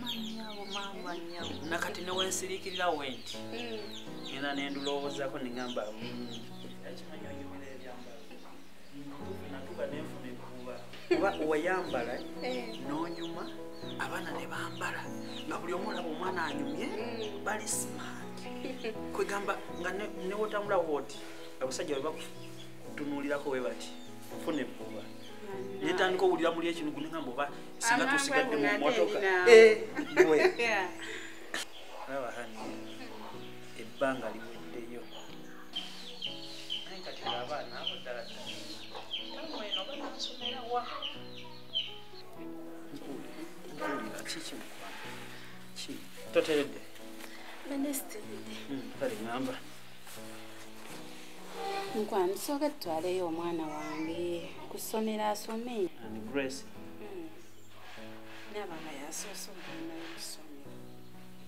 manyabo mama nyabo nakati newensiriikirira we nti ngenda nendulowoozaako nengamba ekimanyi oyogera ebyambalo? Natuka nenfuna ekuba kuba weyambala nonyuma abaana ne bambala. Nga buli omu olaba omwana anyumye bali smart. Kwegamba nga ne- newotambulawo oti abasajja bwe bakutunuulirako we bati funa ekuba netandika owulira muli ekinugu nengamba oba singa tusigadde mu motoka Eh, gwe Laba hani ebbanga liweddeyo naye kati ng'abaana abo ddala ddala. Tamu eno banansomera wa? Nkuwulira kiki mukwano ki toteredde. Minisitiri. Mm, kale ŋŋamba nkwano tusooke tutwaleyo omwana wange. Ku ssomero asome. Grace. Naba nga yasoose okugendayo ku ssomero.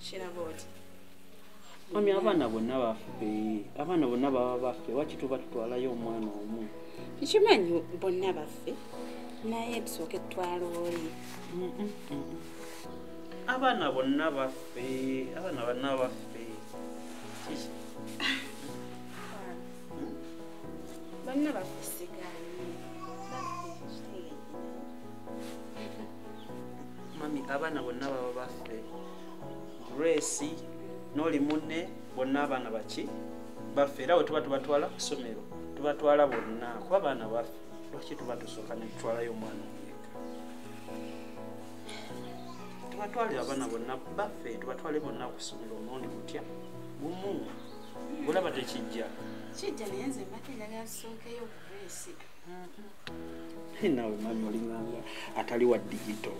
Kiraga oti mami abaana bonna baffe abaana bonna baba baffe waki tuba tutwalayo omwana omu? Nkimanyi bonna baffe naye tusooke tutwala oli. Abaana bonna baffe abaana bonna baffe. Kiki bonna baffe sigaanye mami abaana bonna baba baffe. Grace n'oli munne bonna abaana baki baffe era bwe tuba tubatwala ku ssomero tubatwala bonna kuba abaana baffe. Lwaki tuba tusooka ne tutwalayo omwana omuyeka tubatwale abaana bonna baffe tubatwale bonna ku ssomero onondi kutya bumu bulaba tekijja kijja naye nze mbadde njagala tusookeyo ku grace nawe mami olinganga atali wa digito.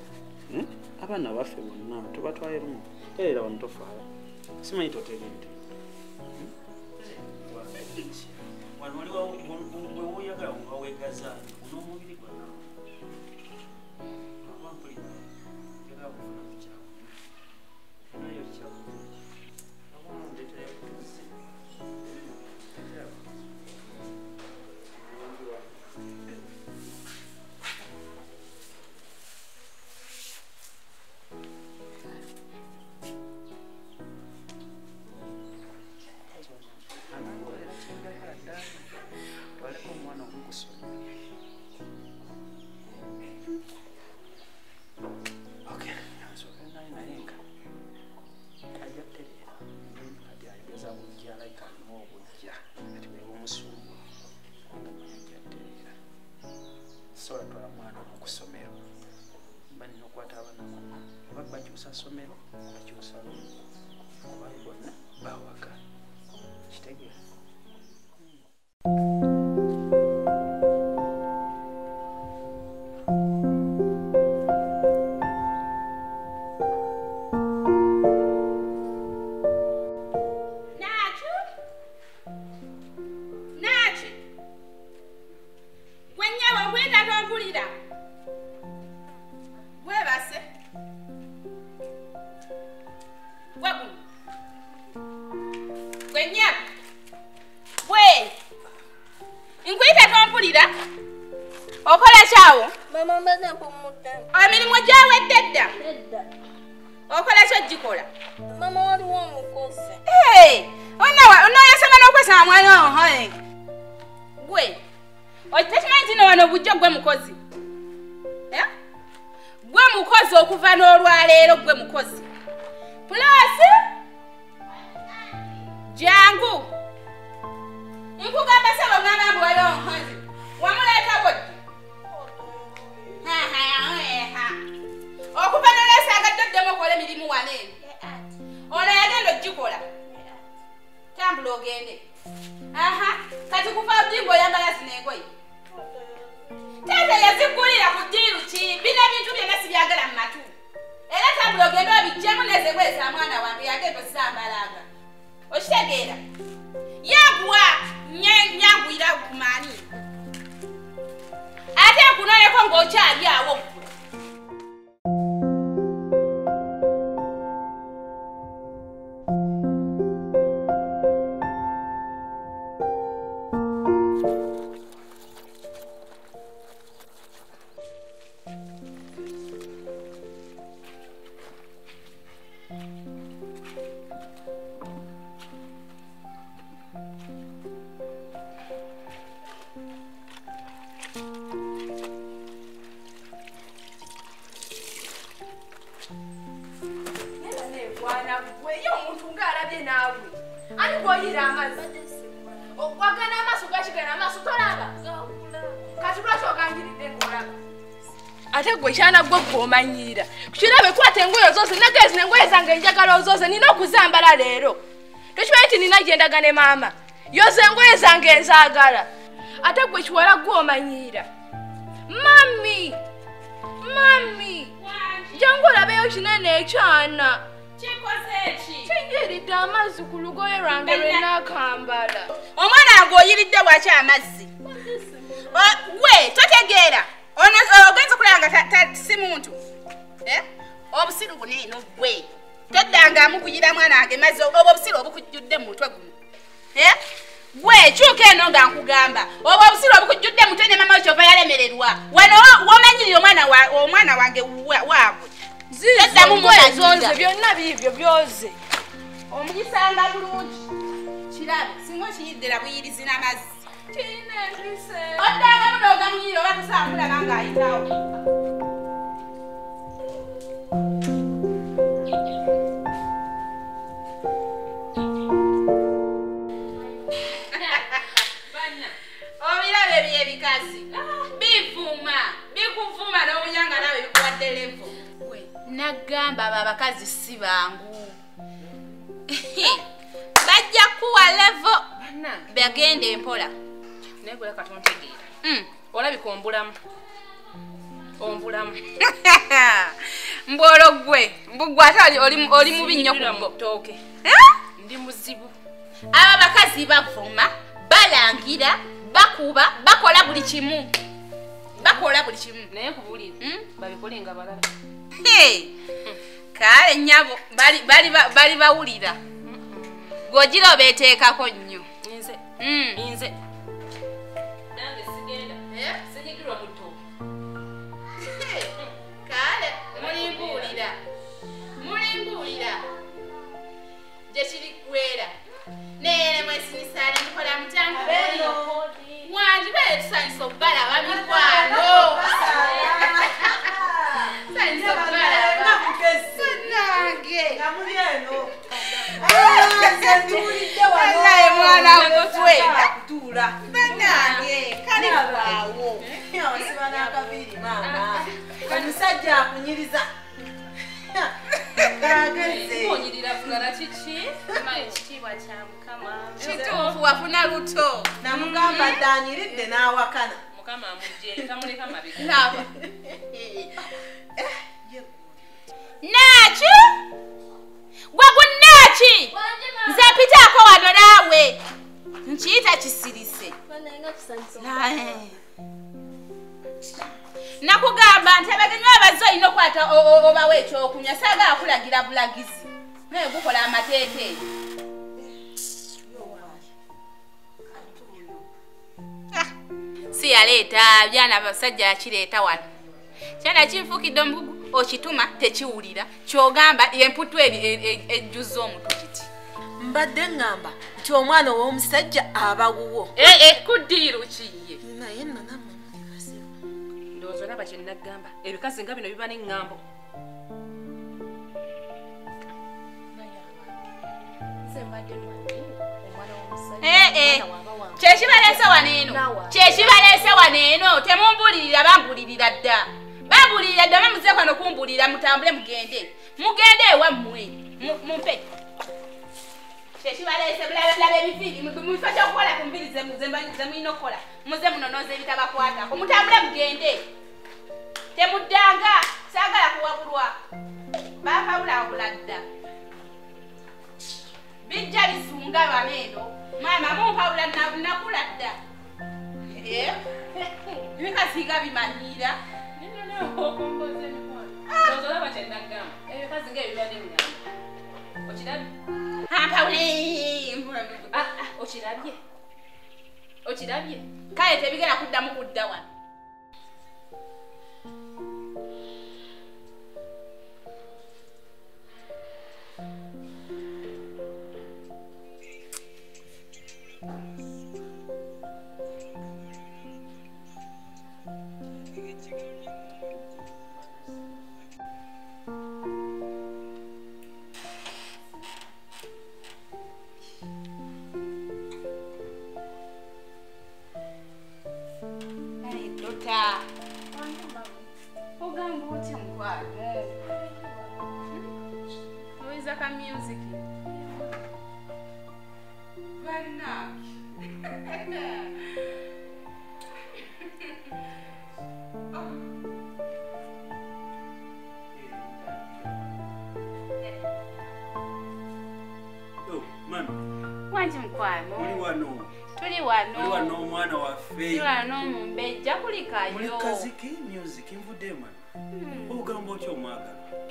Hmm? abaana baffe bonna tubatwale lumu. Terera wano tofaala simanyi toteredde wano waliwo bwe woyagala nga wegaza Okola kyawo? Mpumudde. Emirimu gyawedde dda? Okola kyo gikola? Mama waliwo omukozi. Hey! onoyasema n'okwesanga mwana gwe tekimanyi nti no wano bujjo gwe mukozi Eh? gwe mukozi okuva n'olwaleero gwe mukozi pulasi jangu nkugamba saba ngamba mbu waliwo omukozi wamuleeta bodi okuva n'olwesagadde oddemu okola emirimu wano eno. Ono yagenda ogikola. Tambula ogende. Aha kati kuva ojinga oyambala zino engoye. Taata yazigulira ku ddiiru ki bino ebintu byonna sibyagala mu matu. Era tambula ogende obijjemu nezebweza mwana wange yagenda ozambalanga okitegeera? Yaguwa nyanguyira kumaani ate nkunooneko ng'okyali awo gwe gwe gweomanyiira kukirabe kwata engoye zose nagezi nengoye zange enjagala zose nina okuzambala leero. Tokimanyi nti nina gyendaga ne maama. Yoza engoye zange enzaagala ate gwe kiwala gweomanyiira mami! Mami! Jangu olabeyo kinene ekyana. Kinyiridde amazzi ku lugoye lwange lwenakambala omwana wange oyiridde bwaki amazzi? Gwe totegeera. ono ogenza okulaba nga si muntu. Eh? obusiru buneeno gwe toddangamu kuyira mwana wange mazzi obwo obusiru obukujjudde mu mutwe guno Eh? gwe kyuka eno nga nkugamba. Obwo obusiru obukujjudde mutwe ne mama kyova yalemererwa. Wano womanyirira omwana wa- omwana wange wa- waabwe. Toddamu zonze byonna biibyo byoze. Omuyisanga bulungi kirabe singa okiyiddira buyirizi n'amazzi kiina empise tosobola kulaba ng'ayitawo obirabe byebikazi bivuma bikuvuma n'obunyanga nawe bikuwadde levo nagamba abo abakazi si bangu. Bajja kuwa levo bagende empola. Naye gwe leka tontegeera Mm. Olabika ombulamu ombulamu mbwolo gwe mbugwe ate oli- mubi nnyo Eh? ndi muzibu. Aba bakazi bavuma balangira bakuba bakola buli kimu. Bakola buli kimu. Naye kubulira Mm? babikole nga balala. Kale nyabo bali bali ba- bali bawulira. Gwogira obeeteekako nnyo. Nze gye kiri gwera neere mwesinisaale mukola mutanguleyo wangi bale tusanyusa okubalaba mikwano tusanyusa okubalaba nange mwana gwe nange kale waawo omusajja akunyiriza ageze onyirira vugala kiki ekitiibwa kya mukama kituufu wafuna luto namugamba dde anyiridde n'awakana mukama amugje tamuleka mabega. Naaki? Gwe gunaaki? Nze mpitaako wano naawe. Nkiyita kisirise. Nakugamba nti abagenyi abazze olina okwata obawa ekyokunywa saagala kulagira bulagizi. Naye gukola amateeka eyo Ah, si yaleeta byana basajja yakireeta wano. Kyana kinfukidde omugugu okituma tekiwulira. Kyogamba emputu eri e- e- ejjuzza omutwe kiti. Mbadde ŋŋamba nti omwana ow'omusajja aba wuwo. Ee kuddiiru kiye ndowooza olaba kye naggamba ebikazi nga bino biba neŋŋambo. Ee kyekibaleese wano eno kyekibaleese wano eno temumbulirira bambulirira dda. Bambulirira dda bamuze kwano kumbulirira mutambule mugende. Mugende ewammwe Mu- mumpe. Kyekibaleese bulabulaba ebiviiri mukifo kyokukola ku mbiri ze- ze- zemulina okukola muze munonoza ebitabakwatako. Mutambule mugende temuddanga saagala kuwabulwa. Bakabula wabula dda bijja bisunga bano eno mama mumpawula na- nakula dda Eh? bikasiiga bimanyira okirabye? Ampawule Ah, ah, okirabye? Okirabye? Kale tebigenda kuddamu kudda wano Mm-hmm.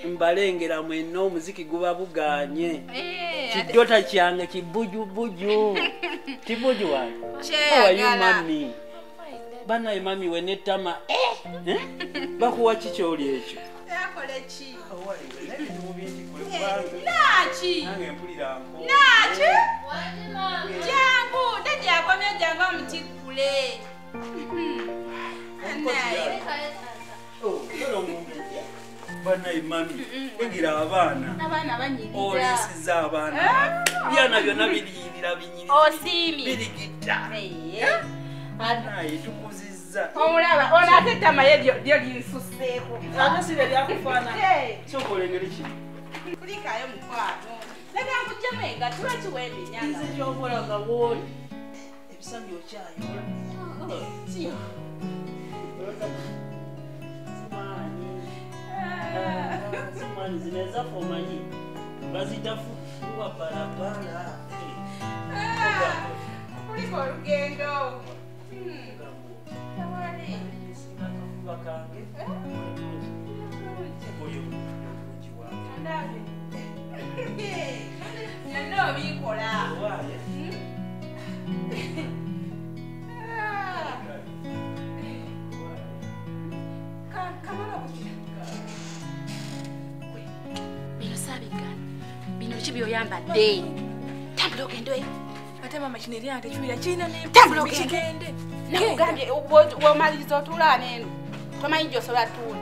Mbalengera mwenna omuziki guba buganye. Kidota kyange kibujubuju kibuju wange banaye mami? Wenetama bakuwa kikyoli ekyo? Yakole ki? Nange naki mpulirako naki jangu dadi akomye jangu omutikule naye banaye mami egira abaana olisiza abaana byana byonna biriyirira birigita. Naye. tukuzizza. Omulaba ono ate ettamaye lyo lyo linsuseeko ate sire lyakufaana Eh, sokolengeri ki? Kulikayo mukwano. Laga nkuggyemu engatula kiwembinyanga nze kyokola nga wooli ebisambi jamani, zinaweza foma nyingi, basi tafungua barabara kuliko rugendo jamani, sinakafuga kange oyo omuji wange byonna obikola bino ki byoyambadde tambula ogendeyo ate mama kino eri ate kiwira kirina Tambula ogende. nekigende nakugambye wo- womaliriza otuulaano eno tomanyi gyosobola tuula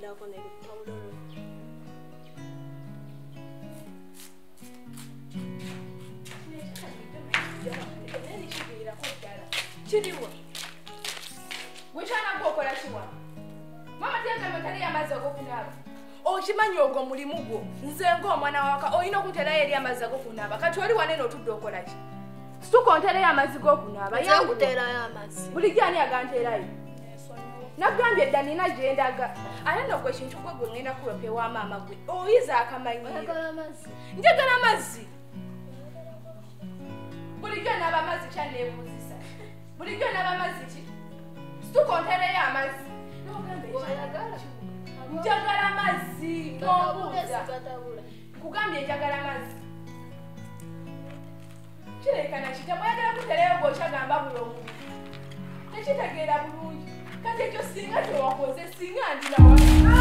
wansumbirako nebitawulolo kiriwa bwekyana gwokola kiwa mama tyagambe tali amazzi ag'okunaaba okimanyi ogwo mulimu gwo nze ngaomwana waka olina okunterayo eri amazzi ag'okunaaba kati oli wanene otudde okolaki situka onterayo amazzi g'okunaaba yangu bulijjo ani aganteerayo nagambye edda nina gyendaga ate nno gwe kintu gwe gwe ŋŋenda kulopa ewa maama gwe. Oyiza amazzi. Njagala amazzi. Bulijjo naaba amazzi kyanneebuuzisa bulijjo naaba amazzi ki? Situka ontereyo amazzi. Njagala amazzi. N'obuuza gatabula kugambye njagala amazzi. Kirekana kita mwayagala kuterayo gwokyagamba buli omu. Tekitegeera bulungi kati ekyo singa kyewakoze singa ndinawa kuno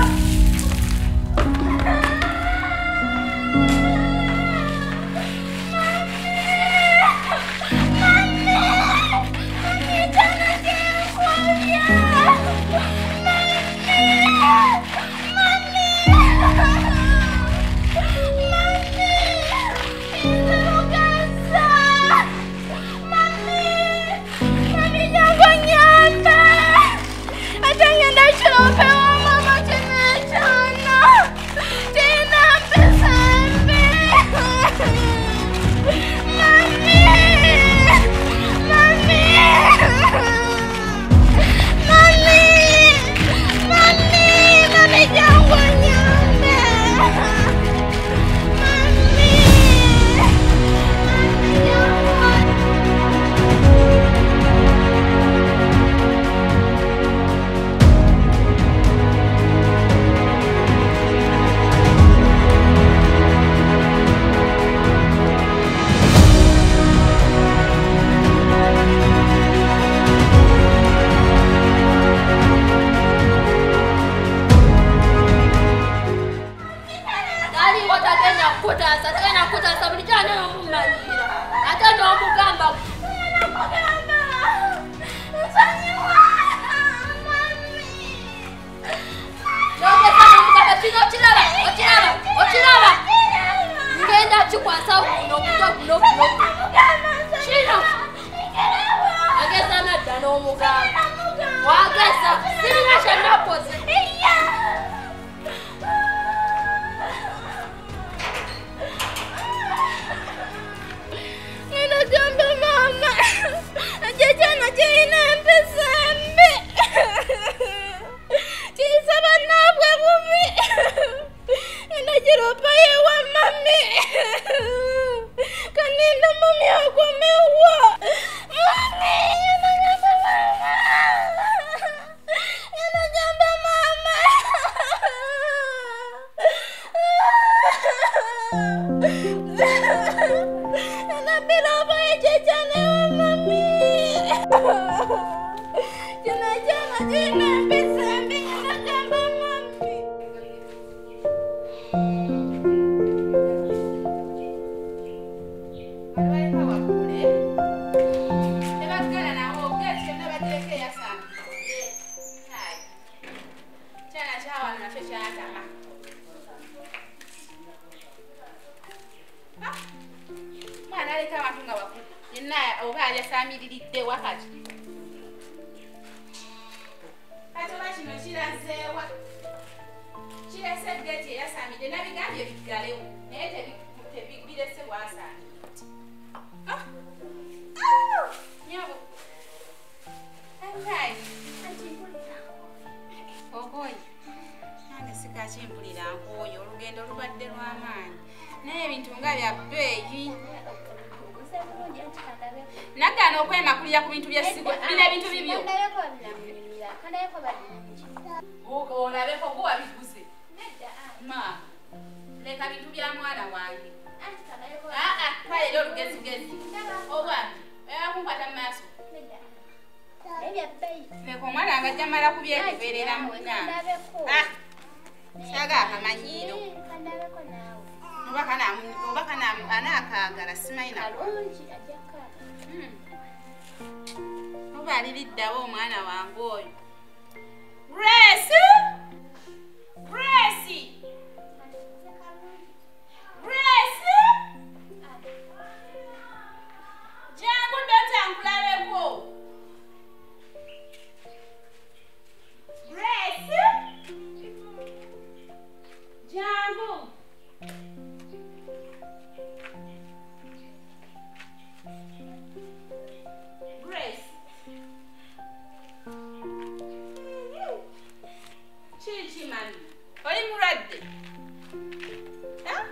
kyatama mwana aleka abantu nga bakulu yenna oba alyasamiriridde wakati. Kati oba kino kirazeewa kirese geeti eyasamidde nabigambye biggalewo naye tebi- tebi- Nange sikakimpulira nkooyo olugendo lubadde lw'amaanyi. Naye ebintu nga bya bbeeyi naggaana okwemakulira ku bintu byesigwe bino ebintu bibyo. olabeko gwe wabiguze. Maama leka bintu bya mwana wange. Aa twalera olugezigezi. Obwami eyakunkwata mu maaso. Leka omwana wange ajja mala kubyegoberera munange saga akamanyiiro oba anaakaagala simanyi oba aliriddawo omwana wange oyo. Grace Ah?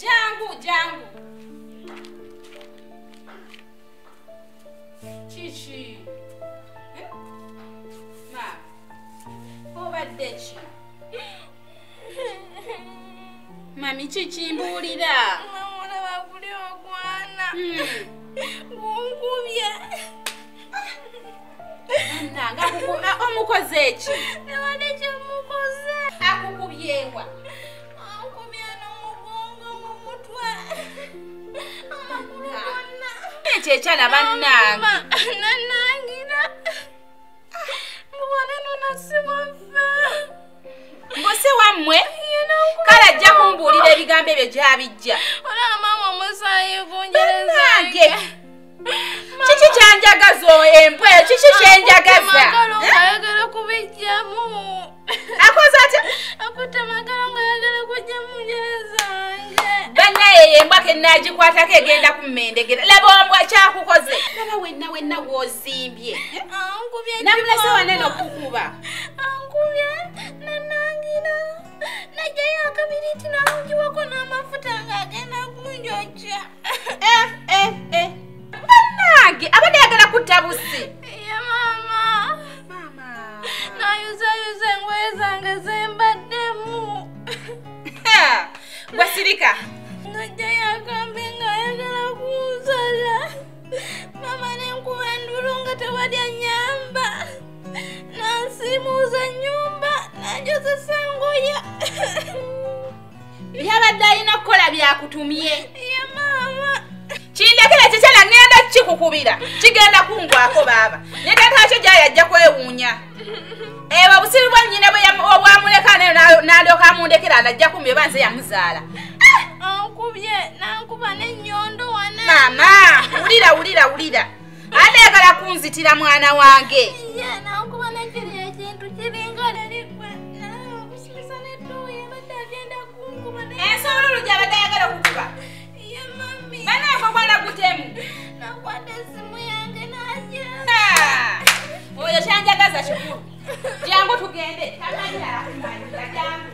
jangu jangu kiki Eh? ma obadde ki mami kikimbuulira Mwana bakuli ogwana. Hmm. Gunkubye. nanga omukozi eki. Akukubyewa Ankubye n'omugongo mu mutwe. Amakulu gonna. ekyo ekyana bannange nanangira. Mubone nonasibwaffe. mbusi wammwe kale ajja kumbuulira ebigambo ebyo gyabijja Olaba mama omusaayi gunjereza. Bannange. kiki kyanjagaza embwa yembwa kenagikwatako egenda kumendegera laba ombwa kyakukoze laba wenna wenna woozimbye Ankubye namulese ekiboko. wanene okukuba Ankubye nanangira. Najjayo akabiriti namungiwako n'amafuta ng'agenda kunjokya. Eh, eh, eh. bannange abadde yagala kutta busi Ye mama. Nayuzayuza engoye zange zembaddemu. Ha, byabadde alina okukola byakutumye. Ye mama. kindekere kikyala ŋŋenda kikukubira. Kigenda kungwako baaba. Netatwakyo gyayajja kwewuunya. Ebwo obusiru bwa nnyina bwe yamu- obwamuleka nayo na- n'alyoka amundekera najja kumbi oba nze yamuzaala. Anku nkubye nankuba n'ennyondo wane maama wulira wulira wulira. Aneegala kunzitira mwana wange ensobolulu gyabadde ayagala mami. Banaako bwana gutemu nakwata essimu yange najya oyo kyanjagaza kikulu jangu tugende. Tamanyirakumanyira jangu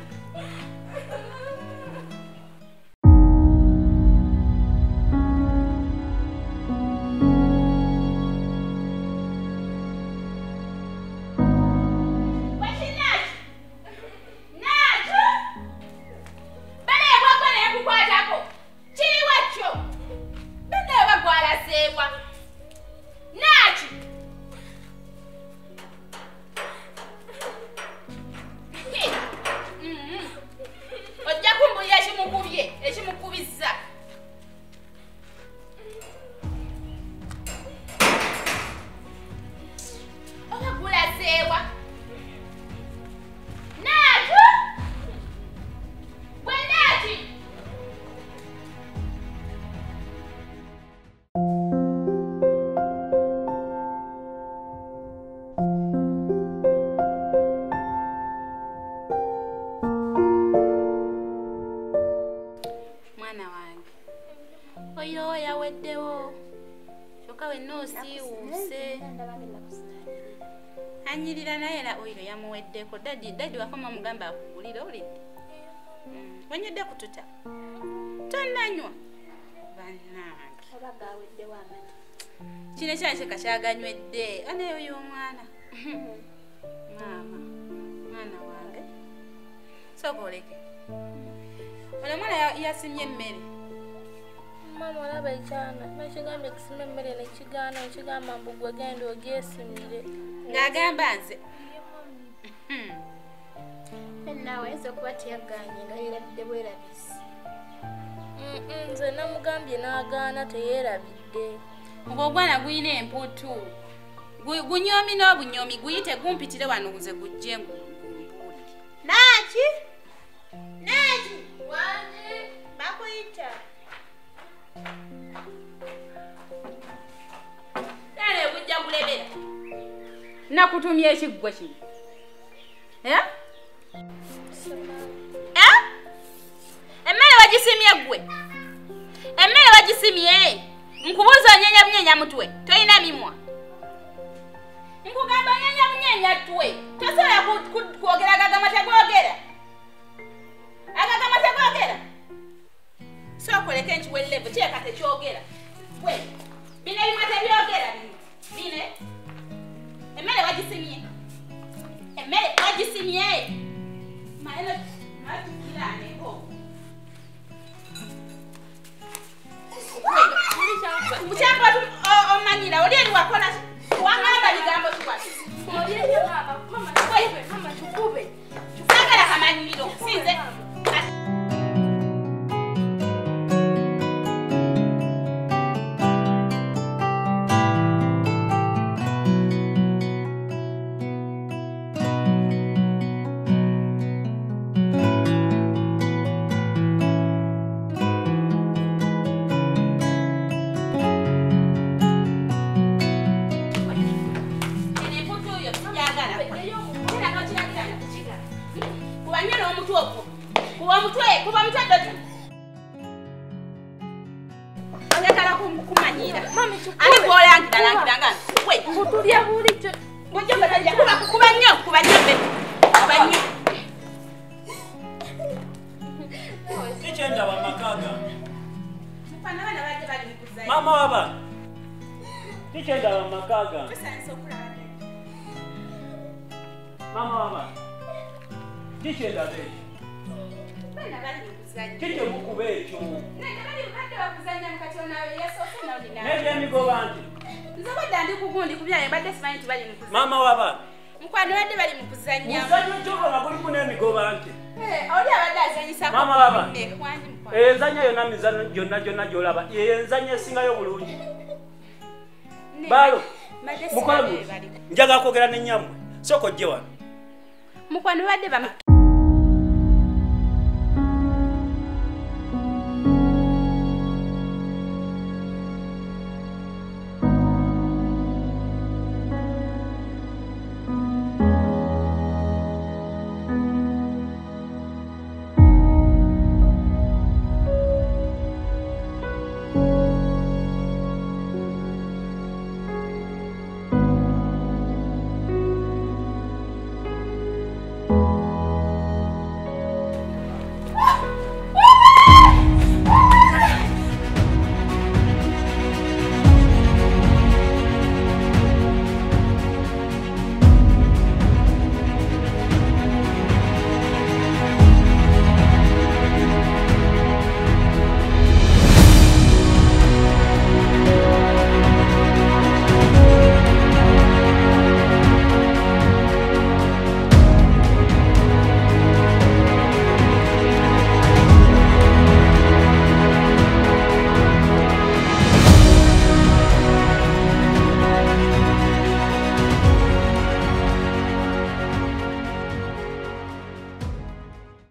anyirira naye era oyo yamuweddeko. Dadi dadi wakoma mugamba akugulire olidde. Wenyedde kututa. Tonnanywa. Bannange. Oba gaweddewo amata? Kino ekyakika kyaganywedde. Anayo y'omwana. Maama mwana wange. Sooka oleke. Oyo omwana ya- yasimye emmere. Mama olaba ekyana. Nakigambye kisima emmere nekigaana nekigamba mbu gwe genda ogyesimire ng'agamba nze naawe ayinza okuba teyaganye nga yeerabidde bwerabisi nze namugambye n'agaana teyeerabidde ng'ogwana guyina emputu Gu- gunyomi n'obunyomi guyite gumpitire wano nze gujje ngumbuulire naaki naaki wange bakuyita nakutumya ekiggwe kino Eh? Eh? emmere wagisimye ggwe emmere wagisimye nkubuuza onyenya bunyenya mutwe tolina mimwa. Nkugamba onyenya bunyenya twe tosobola kwogera agagama tegwogera agagama tegwogera sookoleka enkiwelirevu kireka tekyogera bine mele wa jisimie e mele wa jisimie ma ele ma tukila anego mucyango omanira oli eri wakona wangamba bigambo kikwati sagala kamaniro si maama waba kikyendaba ekyo bana bali mukuzaayo kikyemukuba ekyo naye bali badde bakuzanya mukati onayo yasoose nawulina n'ebyemigoba nti nze badde ndi kugundi kubyaye badde simanyi nti bali mukuzanya maama waba mukwano badde bali mukuzanya muzanyo kyoba nga gulimu n'emigoba nti oli abadde azanyisa Maama baba. wandi mukwano enzanya yonna mizano gyonna gyonna gyolaba yenzanya esingayo bulungi muti bali. njagala kwogera nenyammwe sooka ojje wano mukwano badde bamu